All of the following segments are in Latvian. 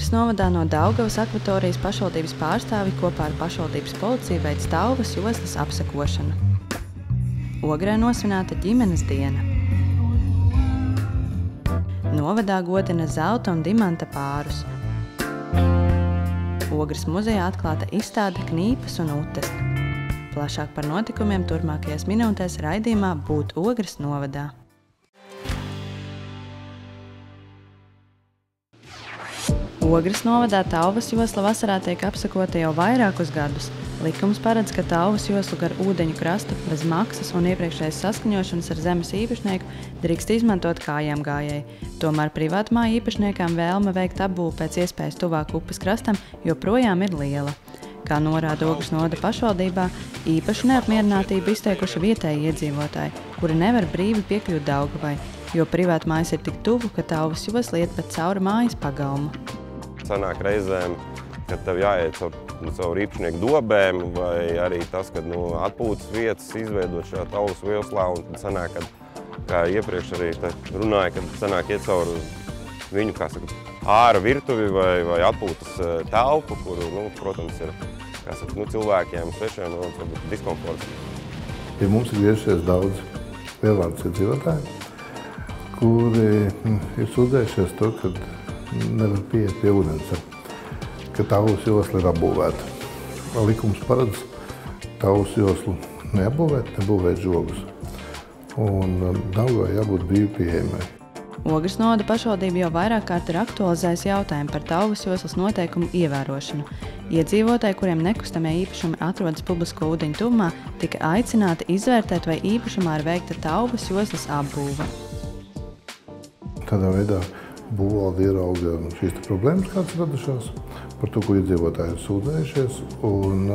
Ogres novadā no Daugavas akvatorijas pašvaldības pārstāvi kopā ar pašvaldības policiju veids tauvas joslas apsekošanu. Ogrē nosvinēta ģimenes diena. Novadā godina zelta un dimanta pārus. Ogres muzejā atklāta izstāde Knīpas un Utes. Plašāk par notikumiem turpmākajās minūtēs raidījumā Būt Ogres novadā. Ogres novadā Tauvas josla vasarā tiek apsakota jau vairākus gadus. Likums paredz, ka Tauvas joslu gar ūdeņu krastu bez maksas un iepriekšējas saskaņošanas ar zemes īpašnieku drīkst izmantot kājām gājēji. Tomēr privātmā īpašniekām vēlme veikt apbūvu pēc iespējas tuvāk upes krastam joprojām ir liela. Kā norāda Ogres noda pašvaldībā, īpaši neapmierinātību izteikuši vietēji iedzīvotāji, kuri nevar brīvi piekļūt Daugavai, jo privātmājas ir tik tuvu, ka Tauvas josla iet pat cauri mājas pagalmu sanāk reizēm, kad tev jāiet caur, nu, caur īpašnieku dobēm, vai arī tas, kad nu, atpūtas vietas izveidot šajā tauvas vielslā, un tad sanāk, kad, kā iepriekš arī runāja, kad sanāk iet caur viņu, kā saka, āra virtuvi vai, vai atpūtas e, telpu, kuru, nu, protams, ir kā saka, nu, cilvēkiem, svešiem, nu, diskomforts. Pie mums ir griežies daudz lielvārds iedzīvotāji, kuri mm, ir sūdzējušies to, ka nevar pieiet pie ūdens, ka tavus josla ir apbūvēta. Likums paredz tavus joslu neapbūvēt, nebūvēt žogus. Un um, Daugavai jābūt brīvi pieejamai. Ogres noda pašvaldība jau vairāk kārt ir aktualizējusi jautājumu par tauvas joslas noteikumu ievērošanu. Iedzīvotāji, kuriem nekustamie īpašumi atrodas publisko ūdeņu tuvumā, tika aicināti izvērtēt, vai īpašumā ir veikta tauvas joslas apbūve. Tādā veidā būvvalde ierauga šīs problēmas, kādas radušās, par to, ko iedzīvotāji ir sūdzējušies, un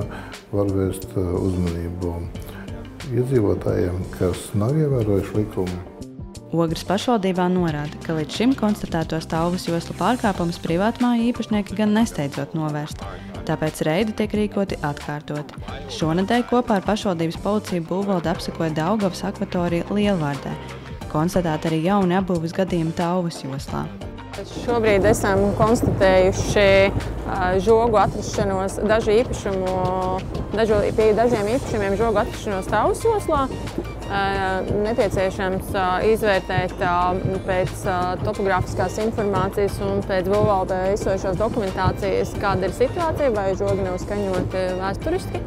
var vērst uh, uzmanību iedzīvotājiem, kas nav ievērojuši likumu. Ogres pašvaldībā norāda, ka līdz šim konstatētos tauvas joslu pārkāpumus privātmāju īpašnieki gan nesteidzot novērst. Tāpēc reidi tiek rīkoti atkārtoti. Šonadēļ kopā ar pašvaldības policiju būvvalde apsekoja Daugavas akvatoriju Lielvārdē. Konstatēta arī jauni apbūves gadījumi tauvas joslā. Šobrīd esam konstatējuši žogu atrašanos, dažu īpašumu, dažu, pie dažiem īpašumiem žogu atrašanos Tausoslā. Nepieciešams izvērtēt pēc topogrāfiskās informācijas un pēc būvvaldē izsojušās dokumentācijas, kāda ir situācija, vai žogi nav skaņoti vēsturiski.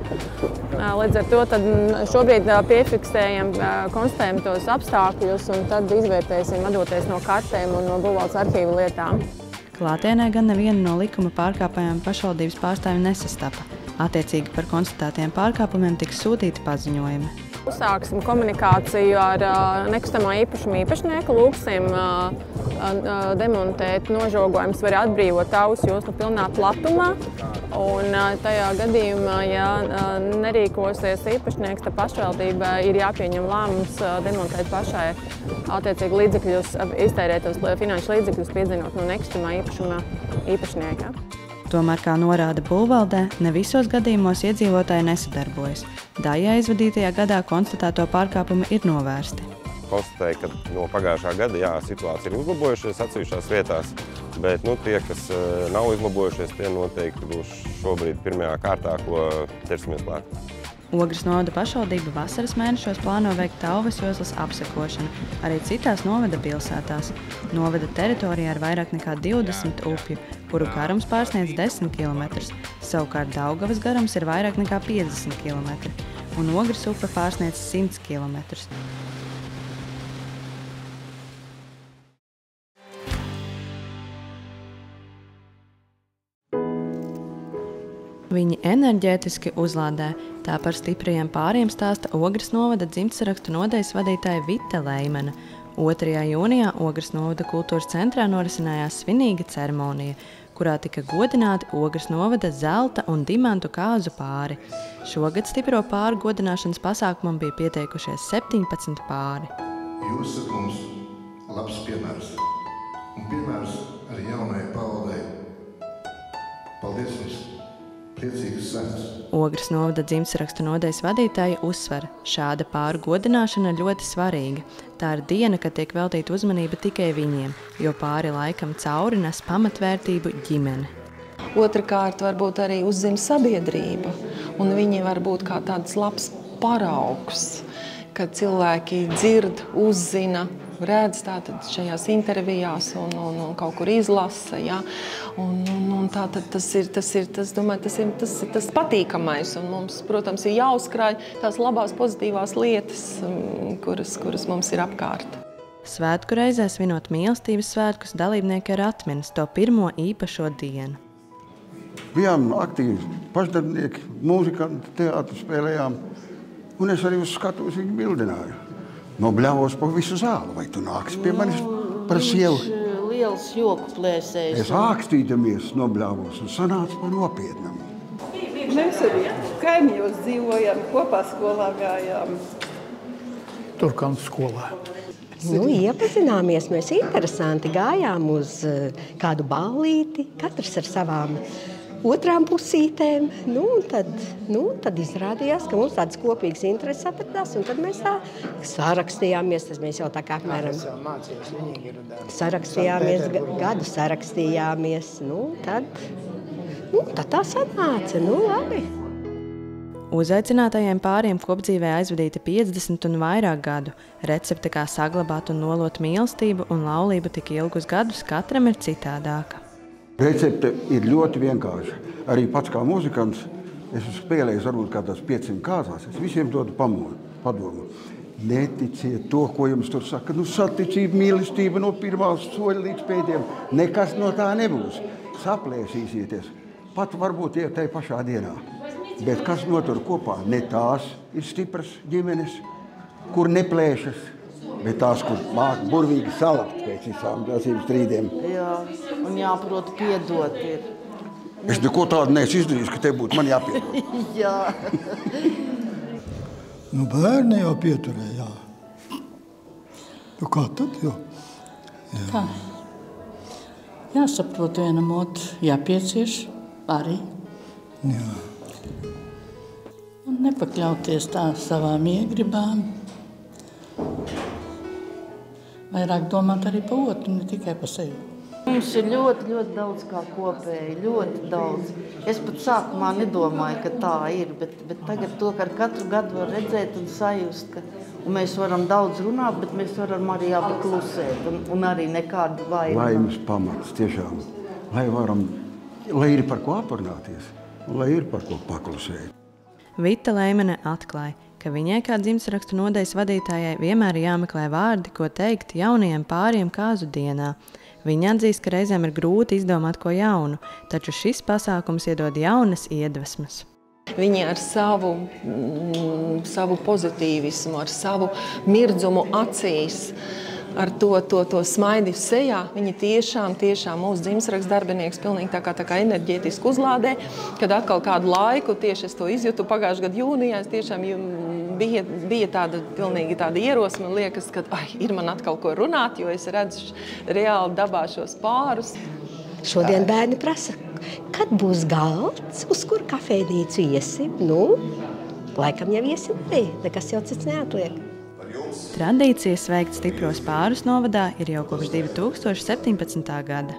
Līdz ar to tad šobrīd piefiksējam, konstatējam tos apstākļus un tad izvērtēsim, vadoties no kartēm un no būvvaldes arhīvu lietām. Klātienē gan neviena no likuma pārkāpējām pašvaldības pārstāvja nesastapa. Attiecīgi par konstatētiem pārkāpumiem tiks sūtīti paziņojumi. Uzsāksim komunikāciju ar nekustamā īpašuma īpašnieku, lūksim demontēt nožogojumus, var atbrīvot tavus joslu pilnā platumā. Un tajā gadījumā, ja nerīkosies īpašnieks, tad pašvaldībai ir jāpieņem lēmums demontēt pašai attiecīgi līdzekļus, iztērētos finanšu līdzekļus, piedzinot no nekustamā īpašuma īpašnieka. Tomēr, kā norāda būvvaldē, ne visos gadījumos iedzīvotāji nesadarbojas. Dājā izvadītajā gadā konstatēto pārkāpumi ir novērsti. Konstatēja, ka no pagājušā gada jā, situācija ir uzlabojušies atsevišķās vietās, bet nu, tie, kas uh, nav uzlabojušies, tie noteikti būs šobrīd pirmajā kārtā, ko ķersimies klāt. Ogres novada pašvaldība vasaras mēnešos plāno veikt Tauvas joslas apsekošanu arī citās novada pilsētās. Novada teritorijā ir vairāk nekā 20 upju, kuru garums pārsniedz 10 km. Savukārt Daugavas garums ir vairāk nekā 50 km, un Ogres upe pārsniedz 100 km. Viņi enerģētiski uzlādē. Tā par stiprajiem pāriem stāsta Ogres novada dzimtsarakstu nodeļas vadītāja Vita Leimana. 2. jūnijā Ogres novada kultūras centrā norisinājās svinīga ceremonija, kurā tika godināti Ogres novada zelta un dimantu kāzu pāri. Šogad stipro pāru godināšanas pasākumam bija pieteikušies 17 pāri. Jūs esat mums labs piemērs un piemērs arī jaunajai paudei. Paldies jums! Priecīgs sēns. Ogres novada dzimtsrakstu nodeļas vadītāja uzsver, šāda pāru godināšana ir ļoti svarīga. Tā ir diena, kad tiek veltīta uzmanība tikai viņiem, jo pāri laikam cauri nes pamatvērtību ģimene. Otrakārt, varbūt arī uzzina sabiedrība, un viņi var būt kā tāds labs paraugs, kad cilvēki dzird, uzzina, redz tātad šajās intervijās un, un, un kaut kur izlasa. Ja? Un, un, un tātad tas ir tas, ir, tas, domāju, tas, ir, tas, ir tas patīkamais. Un mums, protams, ir jāuzkrāj tās labās, pozitīvās lietas, mm, kuras, kuras mums ir apkārt. Svētku reizē svinot mīlestības svētkus, dalībnieki ir atminis to pirmo īpašo dienu. Bijām aktīvi pašdarbnieki, mūzikanti, teātris spēlējām. Un es arī uz skatuves viņu bildināju. Nobļāvos pa visu zāli. Vai tu nāksi pie manis par sievu? Eh, liels joku plēsējs. Es ākstīdamies nobļāvos un sanāca par nopietnam. Mēs arī kaimiņos dzīvojam, kopā skolā gājām. Turkānu skolā. Nu, iepazināmies, mēs interesanti gājām uz eh, kādu ballīti, katrs ar savām otrām pusītēm. Nu, tad, nu, tad izrādījās, ka mums tādas kopīgas intereses atradās, un tad mēs tā sarakstījāmies. Tas mēs jau tā kā apmēram sarakstījāmies, ga- gadu sarakstījāmies. Nu, tad, nu, tad tā sanāca, nu labi. Uzaicinātajiem pāriem kopdzīvē aizvadīta 50 un vairāk gadu. Recepte, kā saglabāt un nolot mīlestību un laulību tik ilgus gadus, katram ir citādāka. Recepte ir ļoti vienkārša. Arī pats kā muzikants, es esmu spēlējis varbūt kādās 500 kārtās. Es visiem dodu pamodu, padomu. Neticiet to, ko jums tur saka. Nu, saticība, mīlestība no pirmā soļa līdz pēdējiem. Nekas no tā nebūs. Saplēsīsieties. Pat varbūt tie tajā pašā dienā. Bet kas notur kopā? Ne tās ir stipras ģimenes, kur neplēšas, bet tās, kur māca burvīgi salakt pēc visām prasību strīdiem. Jā, un jāprot piedot ir. Es neko tādu neesmu izdarījis, ka te būtu man jāpiedod. Jā. Nu, bērni jau pieturēja. Nu, kā tad? Jo? Tā. Jāsaprot vienam otru, jāpiecieš arī. Jā. Un nepakļauties tā savām iegribām. Vairāk domāt arī par otru, ne tikai par sevi. Mums ir ļoti, ļoti daudz kā kopēji. Ļoti daudz. Es pat sākumā nedomāju, ka tā ir. Bet, bet tagad to ar katru gadu var redzēt un sajust, ka un mēs varam daudz runāt, bet mēs varam arī apklusēt. Un, un arī nekādu vairu. Laimes pamats tiešām. Lai varam, lai ir par ko aprunāties, un lai ir par ko paklusēt. Vita Leimane atklāja, ka viņai kā dzimtsrakstu nodeļas vadītājai vienmēr ir jāmeklē vārdi, ko teikt jaunajiem pāriem kāzu dienā. Viņa atzīst, ka reizēm ir grūti izdomāt ko jaunu, taču šis pasākums iedod jaunas iedvesmas. Viņi ar savu, mm, savu pozitīvismu, ar savu mirdzumu acīs, ar to, to, to smaidu sejā, viņi tiešām, tiešām mūsu dzimšanas darbinieks pilnīgi tā kā, tā kā enerģētiski uzlādē. Kad atkal kādu laiku, tieši es to izjūtu pagājušā gada jūnijā, es tiešām bija, bija tāda pilnīgi tāda ierosme, man liekas, ka ai, ir man atkal ko runāt, jo es redzu reāli dabā šos pārus. Šodien bērni prasa, kad būs galds, uz kuru kafejnīcu iesim. Nu, laikam jau iesim, nekas jau cits neatliek. Tradīcija sveikt stipros pārus novadā ir jau kopš 2017. gada.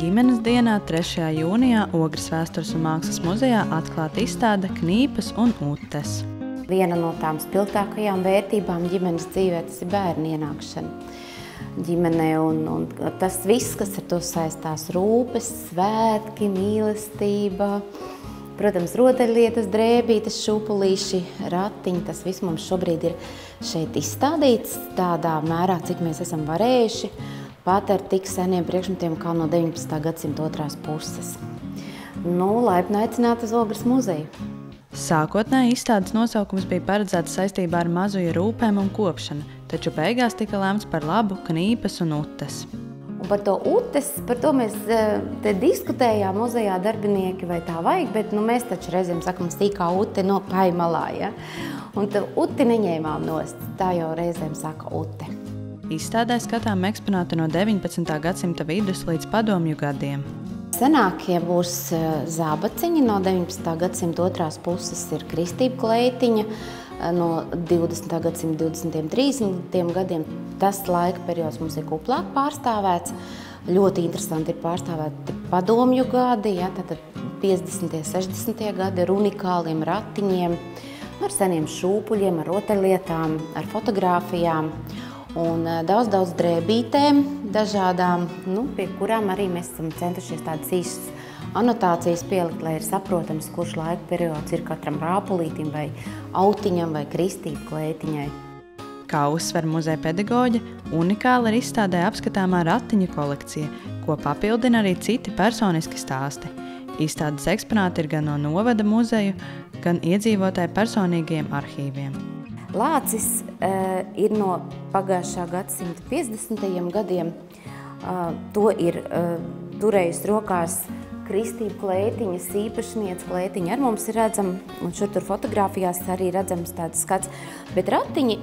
Ģimenes dienā 3. jūnijā Ogres vēstures un mākslas muzejā atklāta izstāde Knīpas un Utes. Viena no tām spilgtākajām vērtībām ģimenes dzīvē tas ir bērnu ienākšana. Ģimene un, un tas viss, kas ar to saistās - rūpes, svētki, mīlestība, protams, rotaļlietas, drēbītes, šūpulīši, ratiņi. Tas viss mums šobrīd ir šeit izstādīts tādā mērā, cik mēs esam varējuši pat ar tik seniem priekšmetiem kā no 19. gadsimta otrās puses. Nu, laipni aicināt uz Ogres muzeju. Sākotnēji izstādes nosaukums bija paredzēts saistībā ar mazuļu rūpēm un kopšanu, taču beigās tika lēmts par labu knīpes un utes. Un par to utes, par to mēs eh, te diskutējām muzejā darbinieki, vai tā vajag, bet nu, mēs taču reizēm sakam, stīkā ute no paimalā, ja? Un uti neņēmām nost, tā jau reizēm saka ute. Izstādē skatām eksponātu no 19. gadsimta vidus līdz padomju gadiem. Senākie būs eh, zābaciņi no 19. gadsimta otrās puses ir kristība kleitiņa, eh, no 20. gadsimta 20. un 30. gadiem. Tas laika periods mums ir kuplāk pārstāvēts. Ļoti interesanti ir pārstāvēti padomju gadi, ja, tātad 50. un 60. gadi ar unikāliem ratiņiem, ar seniem šūpuļiem, ar rotaļlietām, ar fotografijām un eh, daudz, daudz drēbītēm, dažādām, nu, pie kurām arī mēs esam centušies tādas īstas anotācijas pielikt, lai ir saprotams, kurš laika periods ir katram rāpulītim vai autiņam vai kristību klētiņai. Kā uzsver muzeja pedagoģe, unikāla ir izstādē apskatāmā ratiņu kolekcija, ko papildina arī citi personiski stāsti. Izstādes eksponāti ir gan no novada muzeju, gan iedzīvotāju personīgiem arhīviem. Lācis uh, ir no pagājušā gadsimta 50. gadiem. Uh, to ir uh, turējusi rokās kristību klētiņas, īpašniece klētiņa ar mums ir redzama, un šur tur fotografijās arī redzams tāds skats. Bet ratiņi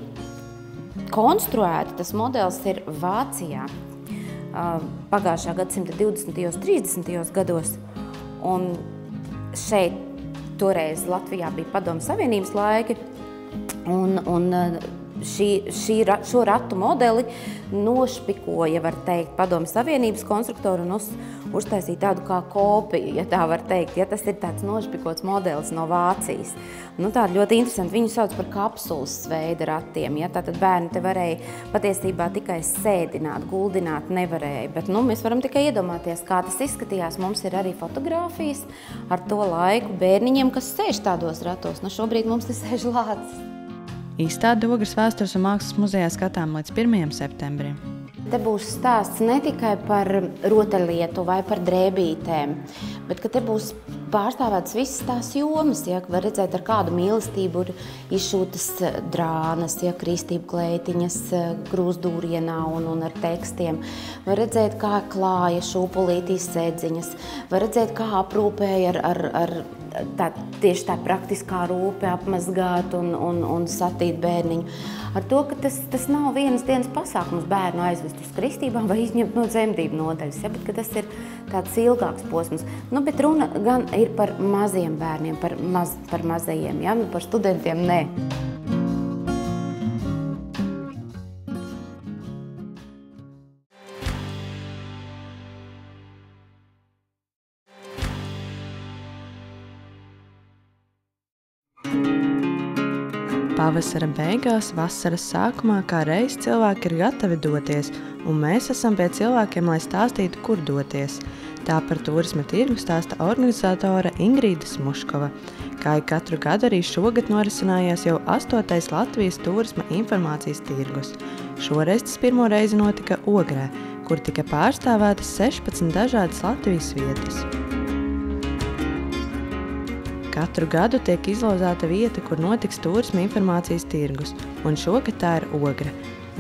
konstruēti, tas modelis ir Vācijā pagājušā gadsimta 20. un 30. gados. Un šeit toreiz Latvijā bija padomu savienības laiki, Un, un eh, šī, šī, šo ratu modeli nošpikoja, var teikt, Padomju Savienības konstruktori un uz, uztaisīja tādu kā kopiju, ja tā var teikt. Ja tas ir tāds nošpikots modelis no Vācijas. Nu, tā ļoti interesanti. Viņu sauc par kapsulas veida ratiem. Ja? Tātad bērni te varēja patiesībā tikai sēdināt, guldināt nevarēja. Bet nu, mēs varam tikai iedomāties, kā tas izskatījās. Mums ir arī fotogrāfijas ar to laiku bērniņiem, kas sēž tādos ratos. Nu, šobrīd mums te sēž lācis. Izstāde Ogres vēstures un mākslas muzejā skatām līdz 1. septembrim. Te būs stāsts ne tikai par rotaļlietu vai par drēbītēm, bet te būs pārstāvētas visas tās jomas. Ja, var redzēt, ar kādu mīlestību ir izšūtas drānas, ja, kristību klētiņas krūzdūrienā un, un ar tekstiem. Var redzēt, kā klāja šūpulītīs sēdziņas. Var redzēt, kā aprūpēja ar, ar, ar tā, tieši tā praktiskā rūpe apmazgāt un, un, un satīt bērniņu. Ar to, ka tas, tas nav vienas dienas pasākums bērnu aizvest uz kristībām vai izņemt no dzemdību nodaļas, ja, bet tas ir tāds ilgāks posms. Nu, bet runa gan ir par maziem bērniem, par, maz, par mazajiem, ja, nu, par studentiem nē. Pavasara beigās, vasaras sākumā, kā reiz cilvēki ir gatavi doties, un mēs esam pie cilvēkiem, lai stāstītu, kur doties. Tā par turisma tirgu stāsta organizatore Ingrīda Smuškova. Kā ir katru gadu arī šogad norisinājās jau 8. Latvijas turisma informācijas tirgus. Šoreiz tas pirmo reizi notika Ogrē, kur tika pārstāvētas 16 dažādas Latvijas vietas. Katru gadu tiek izlozēta vieta, kur notiks turisma informācijas tirgus, un šogad tā ir Ogra.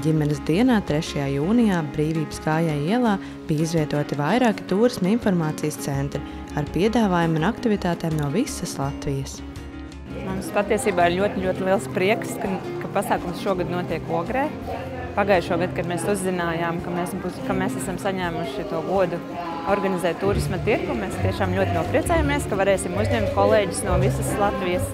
Ģimenes dienā 3. jūnijā Brīvības kājai ielā bija izvietoti vairāki turisma informācijas centri ar piedāvājumu un aktivitātēm no visas Latvijas. Mums patiesībā ir ļoti, ļoti liels prieks, ka, ka pasākums šogad notiek Ogrē pagājušo gadu, kad mēs uzzinājām, ka mēs, ka mēs esam saņēmuši to godu organizēt turisma tirgu, mēs tiešām ļoti nopriecājamies, ka varēsim uzņemt kolēģis no visas Latvijas.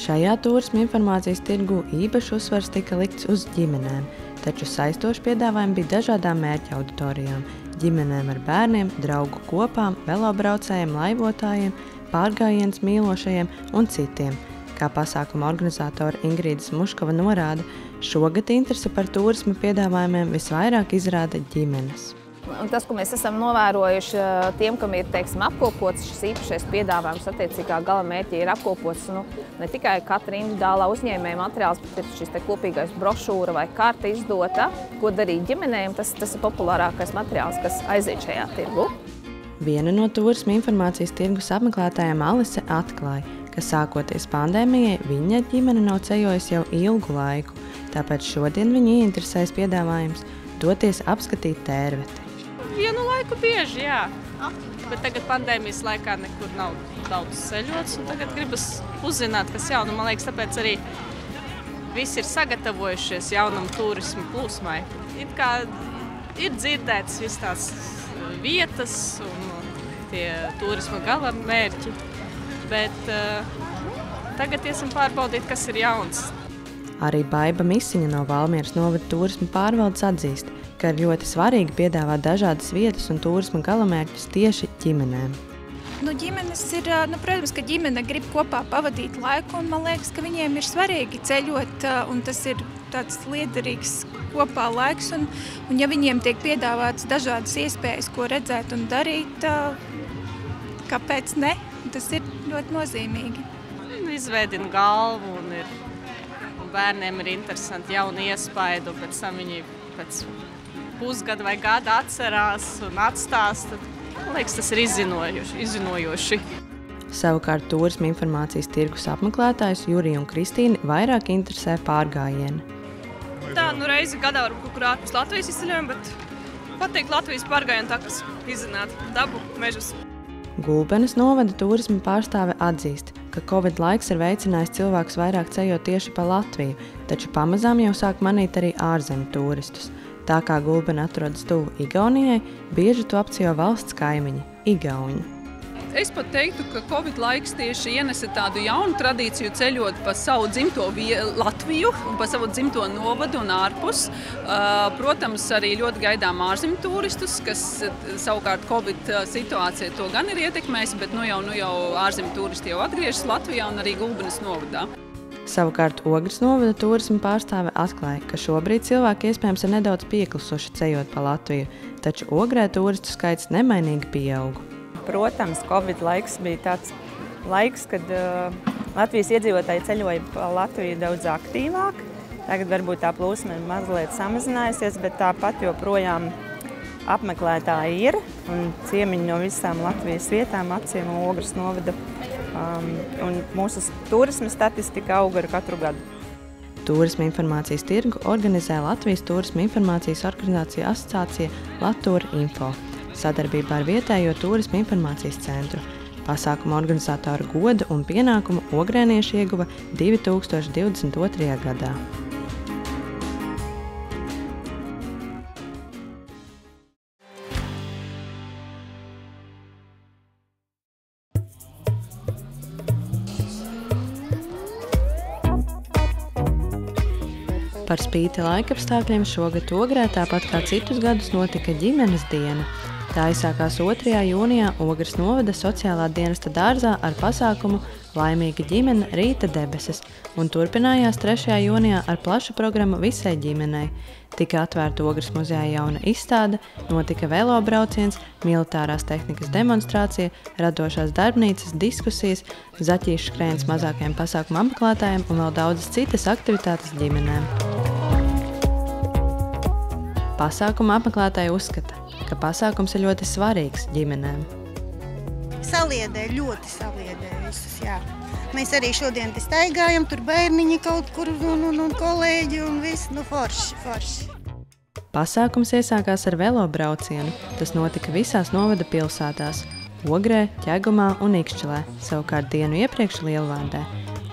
Šajā turisma informācijas tirgu īpaši uzsvars tika likts uz ģimenēm, taču saistoši piedāvājumi bija dažādām mērķa auditorijām – ģimenēm ar bērniem, draugu kopām, velobraucējiem, laivotājiem, pārgājiens mīlošajiem un citiem – Kā pasākuma organizatore Ingrīdas Muškova norāda, šogad interese par turisma piedāvājumiem visvairāk izrāda ģimenes. Un tas, ko mēs esam novērojuši, tiem, kam ir teiksim, apkopots šis īpašais piedāvājums, attiecīgā gala mērķi ir apkopots nu, ne tikai katra individuālā uzņēmēja materiāls, bet ir šis kopīgais brošūra vai karta izdota, ko darīt ģimenēm. Tas, tas ir populārākais materiāls, kas aiziet šajā tirgu. Viena no turisma informācijas tirgus apmeklētājiem Alise atklāja, ka sākoties pandēmijai viņa ģimene nav ceļojusi jau ilgu laiku, tāpēc šodien viņu ieinteresēs piedāvājums doties apskatīt tērveti. Vienu laiku bieži, jā. Bet tagad pandēmijas laikā nekur nav daudz ceļots. Tagad gribas uzzināt, kas jaunu. Man liekas, tāpēc arī visi ir sagatavojušies jaunam turismu plūsmai. It kā ir dzirdētas visas tās vietas un tie turisma galamērķi. Bet uh, tagad iesim pārbaudīt, kas ir jauns. Arī Baiva Misiņa no Valmieras novada turisma pārvaldes atzīst, ka ir ļoti svarīgi piedāvāt dažādas vietas un turisma galamērķus tieši ģimenēm. Nu, ģimenes ir, nu, protams, ka ģimene grib kopā pavadīt laiku, un man liekas, ka viņiem ir svarīgi ceļot, un tas ir tāds liederīgs kopā laiks. Un, un ja viņiem tiek piedāvāts dažādas iespējas, ko redzēt un darīt, kāpēc ne? Tas ir ļoti nozīmīgi. Izveidina galvu un ir bērniem ir interesanti jauni iespaidu, pēc tam viņi pēc pusgada vai gada atcerās un atstāsta. Man liekas, tas ir izzinojuši. izzinojoši. Savukārt turisma informācijas tirgus apmeklētājus Juriju un Kristīnu vairāk interesē pārgājieni. Tā, nu reizi gadā varbūt kaut kur ārpus Latvijas izceļojam, bet pateikt Latvijas pārgājienu takas izzināt dabu, mežus. Gulbenes novada turisma pārstāve atzīst, ka Covid laiks ir veicinājis cilvēkus vairāk ceļot tieši pa Latviju, taču pamazām jau sāk manīt arī ārzemju turistus. Tā kā Gulbena atrodas tuvu Igaunijai, bieži to apceļo valsts kaimiņi - Igauni. Es pat teiktu, ka Covid laiks tieši ienesa tādu jaunu tradīciju ceļot pa savu dzimto Latviju, pa savu dzimto novadu un ārpus. Protams, arī ļoti gaidām ārzemju turistus, kas savukārt Covid situācija to gan ir ietekmējusi, bet nu jau, nu jau ārzemju turisti jau atgriežas Latvijā un arī Gulbenes novadā. Savukārt Ogres novada turisma pārstāve atklāja, ka šobrīd cilvēki iespējams ir nedaudz pieklusuši ceļot pa Latviju, taču Ogrē turistu skaits nemainīgi pieauga. Protams, Covid laiks bija tāds laiks, kad uh, Latvijas iedzīvotāji ceļoja pa Latviju daudz aktīvāk. Tagad varbūt tā plūsma ir mazliet samazinājusies, bet tāpat joprojām apmeklētāji ir un ciemiņi no visām Latvijas vietām apciemo Ogres novadu. Um, mūsu turisma statistika auga ar katru gadu. Turisma informācijas tirgu organizē Latvijas Turisma informācijas organizācija asociācija Latvijas Info sadarbībā ar vietējo turisma informācijas centru. Pasākuma organizatoru godu un pienākumu ogrēnieši ieguva 2022. gadā. Par spīti laikapstākļiem šogad Ogrē tāpat kā citus gadus notika ģimenes diena. Tā aizsākās 2. jūnijā Ogres novada sociālā dienesta dārzā ar pasākumu Laimīga ģimene rīta debesis un turpinājās 3. jūnijā ar plašu programmu visai ģimenei. Tika atvērta Ogres muzejā jauna izstāde, notika velo brauciens, militārās tehnikas demonstrācija, radošās darbnīcas, diskusijas, zaķīšu skrējiens mazākajiem pasākumu apmeklētājiem un vēl daudzas citas aktivitātes ģimenēm. Pasākuma apmeklētāji uzskata, ka pasākums ir ļoti svarīgs ģimenēm. Saliedē, ļoti saliedē visus, jā. Mēs arī šodien te staigājam, tur bērniņi kaut kur un, un, un kolēģi un viss, nu forši, forši. Pasākums iesākās ar velobraucienu. Tas notika visās novada pilsētās - Ogrē, Ķegumā un Ikšķelē, savukārt dienu iepriekš Lielvārdē.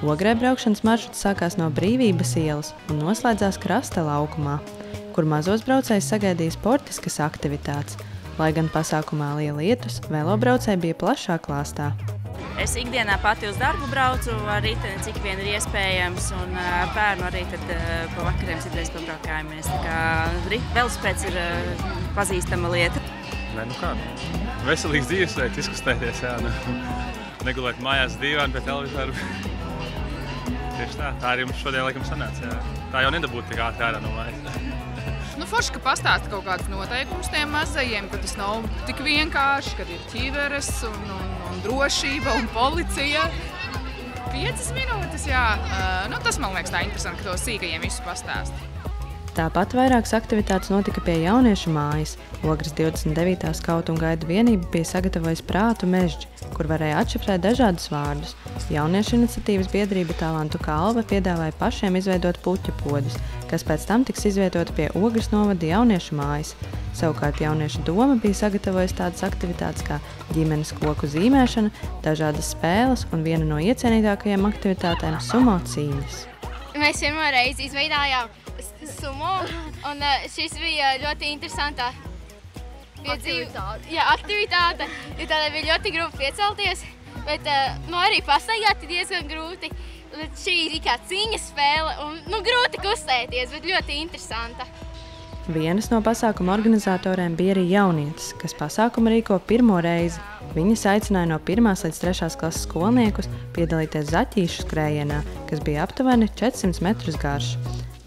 Ogrē braukšanas maršruts sākās no Brīvības ielas un noslēdzās Krasta laukumā kur mazos braucējus sagaidīja sportiskas aktivitātes. Lai gan pasākumā liela lietus, velobraucēji bija plašā klāstā. Es ikdienā pati uz darbu braucu ar riteni, cik vien ir iespējams, un bērnu arī tad pa vakariem citreiz pabraukājamies. Tā kā velospēds ir pazīstama lieta. Nē, nu kā, veselīgs dzīvesveids, izkustēties, jā, nu, negulēt mājās divām pie televizoru. Tieši tā, tā arī mums šodien laikam sanāca, jā. Tā jau nedabūtu tik ātri ārā no mājas. Nu, forši, ka pastāsta kaut kādus noteikumus tiem mazajiem, ka tas nav tik vienkārši, kad ir ķiveres un, un, un drošība un policija. Piecas minūtes, jā. Uh, nu, tas man liekas tā interesanti, ka to sīkajiem visu pastāsta. Tāpat vairākas aktivitātes notika pie jauniešu mājas. Ogres 29. skautu un gaidu vienība bija sagatavojusi prātu mežģi, kur varēja atšifrēt dažādus vārdus. Jauniešu iniciatīvas biedrība Talantu Kalva piedāvāja pašiem izveidot puķu podus, kas pēc tam tiks izvietota pie Ogres novada jauniešu mājas. Savukārt jauniešu doma bija sagatavojusi tādas aktivitātes kā ģimenes koku zīmēšana, dažādas spēles un viena no iecienītākajām aktivitātēm - sumo cīņas. Mēs reizi izveidojām sumo, un uh, šis bija ļoti interesants Aktivitāte. Jā, aktivitāte. Jo tādēļ bija ļoti grūti piecelties, bet uh, nu, arī pastaigāt ir diezgan grūti. Šī ir kā cīņas spēle, un nu, grūti kustēties, bet ļoti interesanta. Vienas no pasākuma organizatoriem bija arī jaunietis, kas pasākumu rīko pirmo reizi. Viņas aicināja no 1. līdz 3. klases skolniekus piedalīties zaķīšu skrējienā, kas bija aptuveni 400 metrus garš.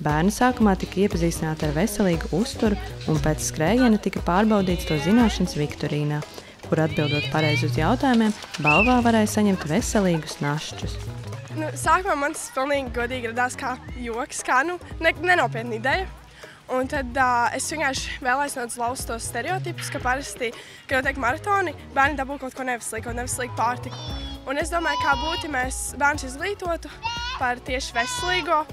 Bērni sākumā tika iepazīstināti ar veselīgu uzturu, un pēc skrējiena tika pārbaudīts to zināšanas Viktorīnā, kur atbildot pareizi uz jautājumiem, balvā varēja saņemt veselīgus našķus. Nu, sākumā man tas pilnīgi godīgi radās kā joks, kā nu, ne, nenopietna ideja. Un tad uh, es vienkārši vēlējos nedaudz lauzt tos stereotipus, ka parasti, kad notiek maratoni, bērni dabū kaut ko neveselīgu, kaut neveselīgu pārtiku. Un es domāju, kā būtu, ja mēs bērnus izglītotu par tieši veselīgo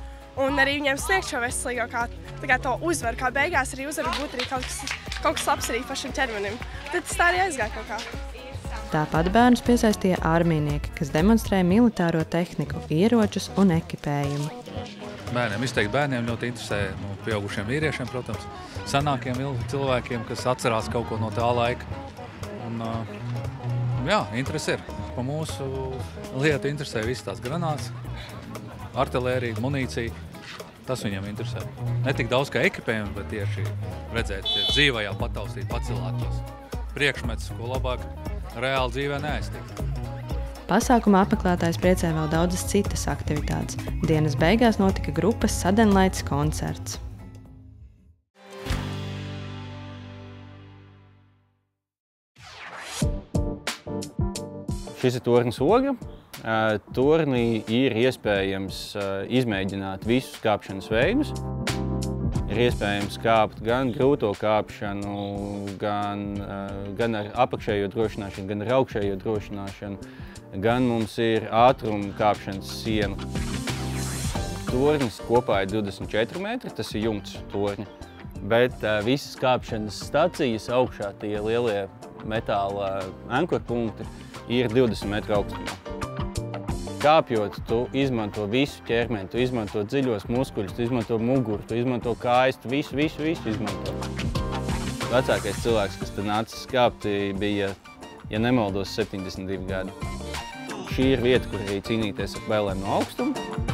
un arī viņiem sniegt šo veselīgo kā, kā to uzvaru. Kā beigās arī uzvaru būt arī kaut kas, kaut kas labs arī pašam ķermenim. Tad tas tā arī aizgāja kaut kā. Tāpat bērnus piesaistīja armijnieki, kas demonstrēja militāro tehniku, ieročus un ekipējumu. Bērniem izteikti bērniem ļoti interesē nu, pieaugušiem vīriešiem, protams, senākiem cilvēkiem, kas atcerās kaut ko no tā laika. Un, jā, interesi ir. Pa mūsu lietu interesē visas tās granātas, artilērija, munīcija. Tas viņam interesē. Ne tik daudz kā ekipējums, bet tieši redzēt, dzīvajā pataustīt, pacelāt tos priekšmetus, ko labāk reāli dzīvē neaiztikt. Pasākuma apmeklētājs priecē vēl daudzas citas aktivitātes. Dienas beigās notika grupas Sadenlaits koncerts. Šis ir tornis oga. Turnī ir iespējams izmēģināt visus kāpšanas veidus. Ir iespējams kāpt gan grūto kāpšanu, gan, gan ar apakšējo drošināšanu, gan ar augšējo drošināšanu, gan mums ir ātruma kāpšanas siena. Tornis kopā ir 24 metri, tas ir jumts torņa, bet visas kāpšanas stacijas augšā tie lielie metāla ankorpunkti ir 20 metru augstumā. Kāpjot, tu izmanto visu ķermeni, tu izmanto dziļos muskuļus, tu izmanto muguru, tu izmanto kājas, tu visu, visu, visu izmanto. Vecākais cilvēks, kas te nācis kāpt, bija, ja nemaldos, 72 gadi. Šī ir vieta, kur arī cīnīties ar bailēm no augstuma.